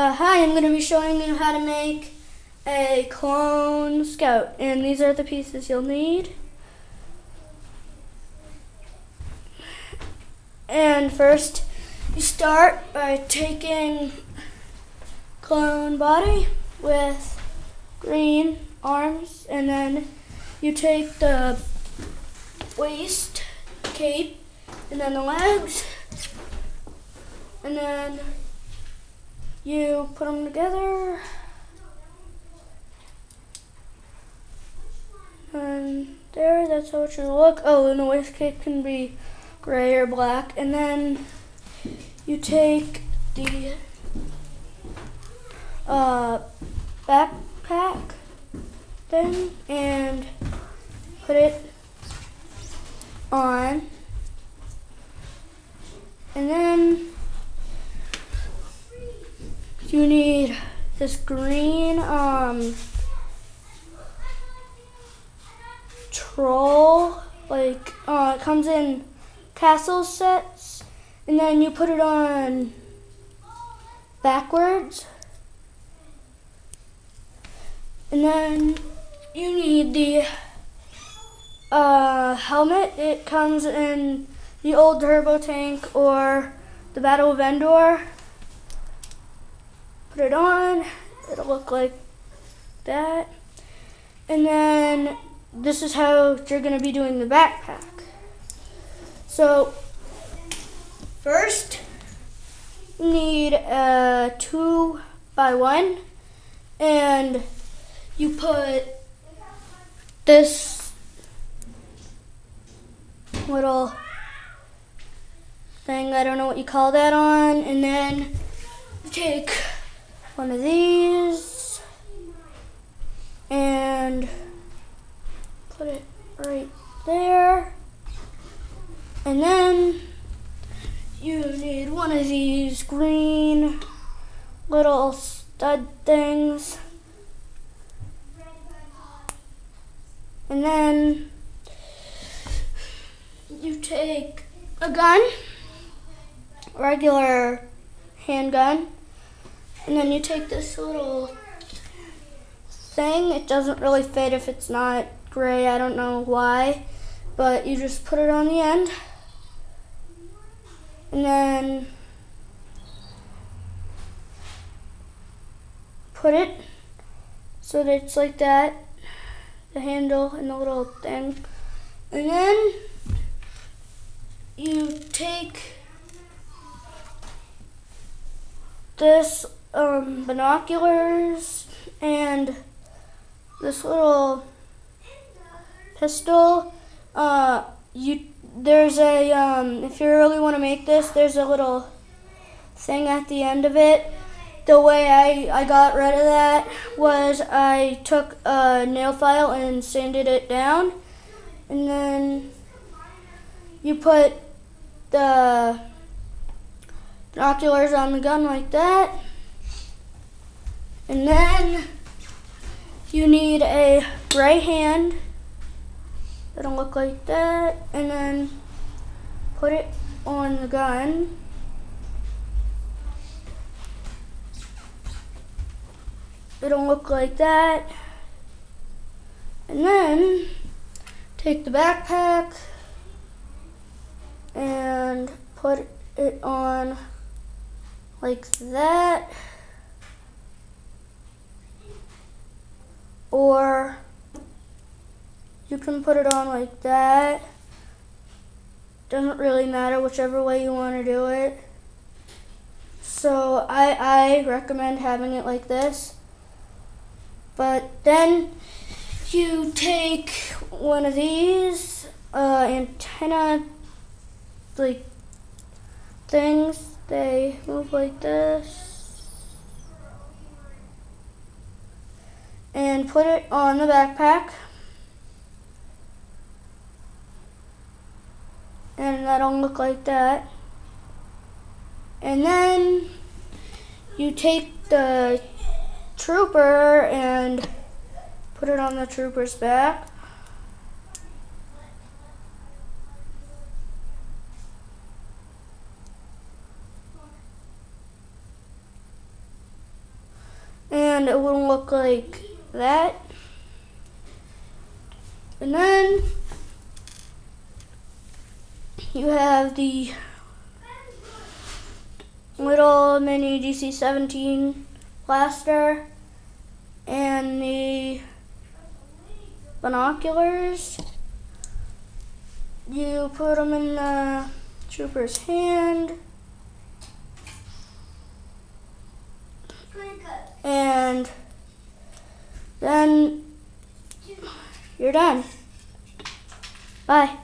Uh, hi, I'm going to be showing you how to make a clone scout, and these are the pieces you'll need. And first, you start by taking clone body with green arms, and then you take the waist, cape, and then the legs, and then you put them together. And there, that's how it should look. Oh, and the waist cape can be gray or black. And then you take the uh, backpack thing and put it on. And then you need this green um, troll. Like, uh, it comes in castle sets, and then you put it on backwards. And then you need the uh, helmet. It comes in the old turbo tank or the battle of Endor put it on. It'll look like that. And then this is how you're going to be doing the backpack. So first need a two by one and you put this little thing, I don't know what you call that on, and then take one of these and put it right there. And then you need one of these green little stud things. And then you take a gun, regular handgun, and then you take this little thing. It doesn't really fit if it's not gray. I don't know why. But you just put it on the end. And then put it so that it's like that. The handle and the little thing. And then you take this um, binoculars and this little pistol. Uh, you there's a um, if you really want to make this, there's a little thing at the end of it. The way I, I got rid of that was I took a nail file and sanded it down, and then you put the binoculars on the gun like that. And then you need a right hand. It'll look like that. And then put it on the gun. It'll look like that. And then take the backpack and put it on like that. Or you can put it on like that. Doesn't really matter whichever way you want to do it. So I, I recommend having it like this. But then you take one of these uh, antenna like things. They move like this. And put it on the backpack. And that'll look like that. And then you take the trooper and put it on the trooper's back. and it will look like that. And then you have the little mini DC-17 blaster and the binoculars. You put them in the trooper's hand. And then you're done. Bye.